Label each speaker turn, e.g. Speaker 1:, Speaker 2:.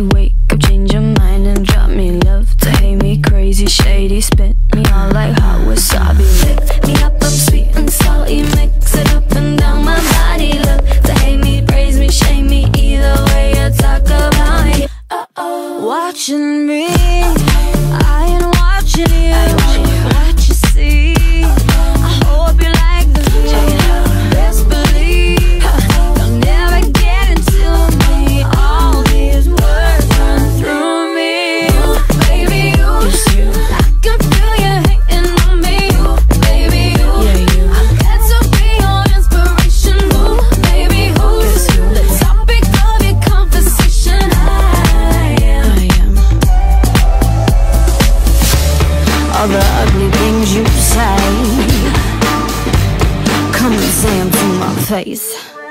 Speaker 1: wake up, change your mind and drop me love to hate me crazy, shady, spit me all like hot wasabi. Lick me up, I'm sweet and salty, mix it up and down my body. Love to hate me, praise me, shame me, either way I talk about it. Uh oh,
Speaker 2: watching me. all the ugly things you say. Come and say them to my face.